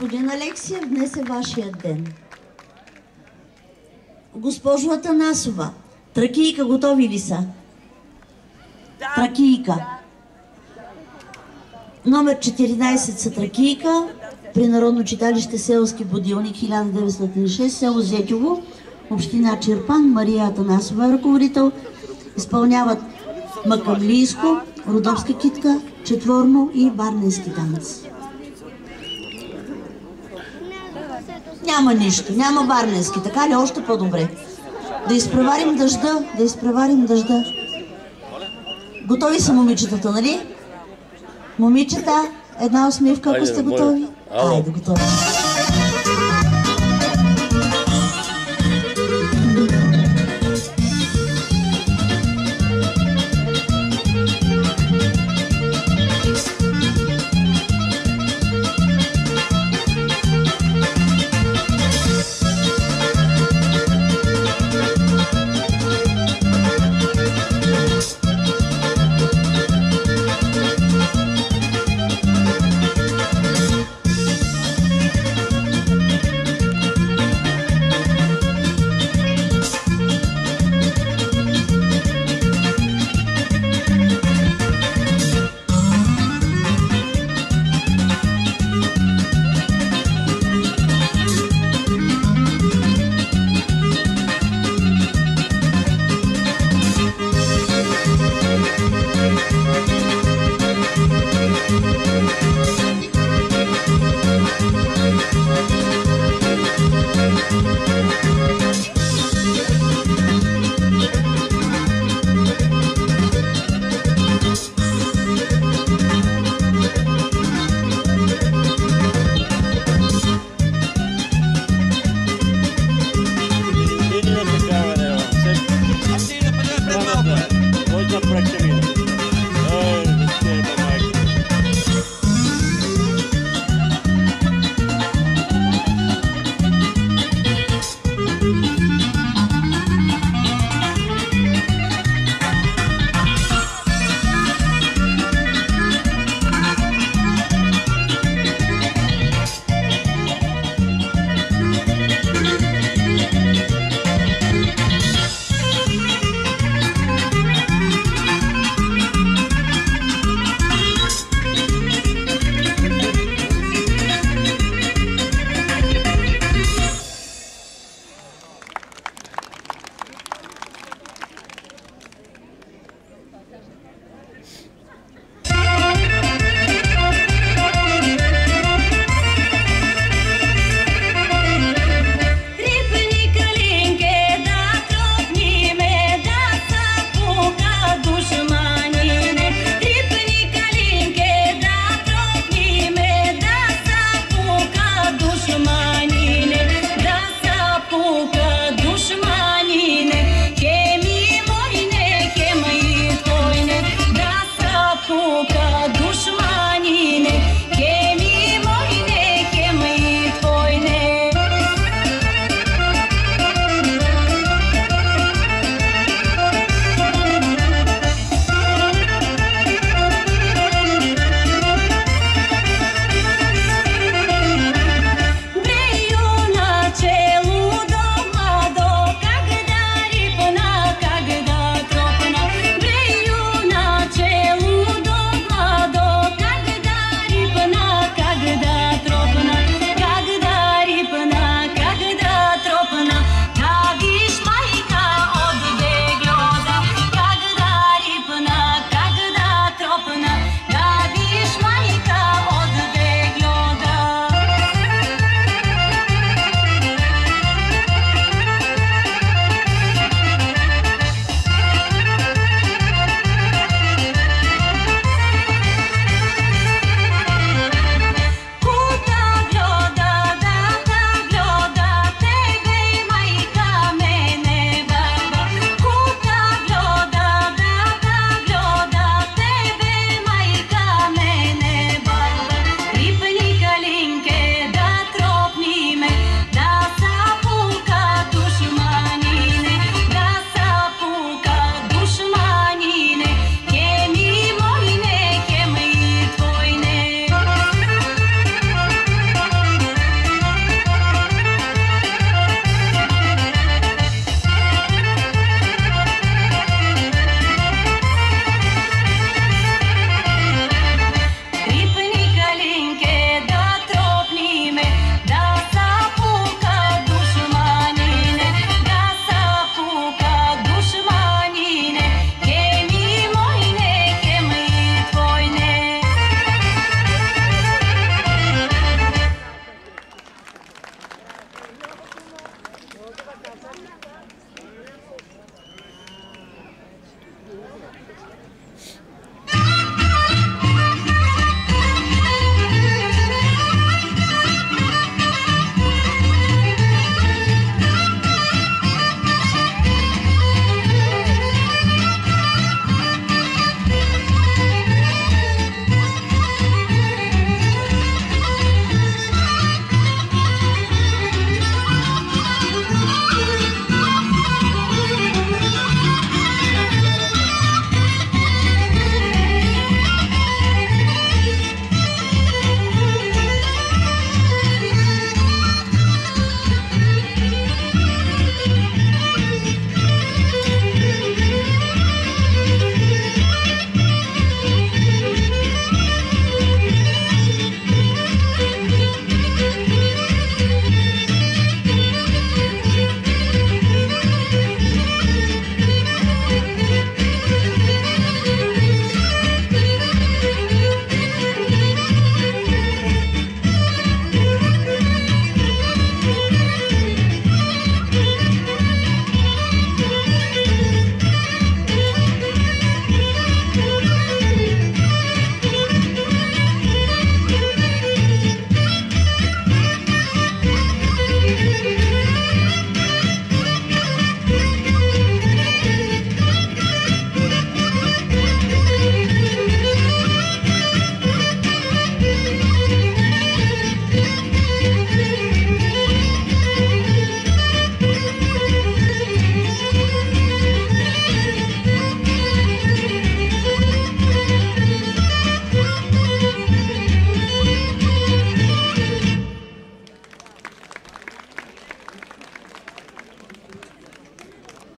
Господин Алексиев, днес е вашия ден. Госпожо Атанасова, тракийка готови ли са? Тракийка. Номер 14 са Тракийка при Народно читалище Селски будилник 1906, село Зетюво, община Черпан, Мария Атанасова е ръководител. Изпълняват Макамлийско, Родопска китка, Четворно и Барненски танц. Няма нищо, няма барненски, така ли? Още по-добре. Да изпреварим дъжда, да изпреварим дъжда. Готови са момичетата, нали? Момичета, една усмивка, ако сте готови. Айде, готови. Música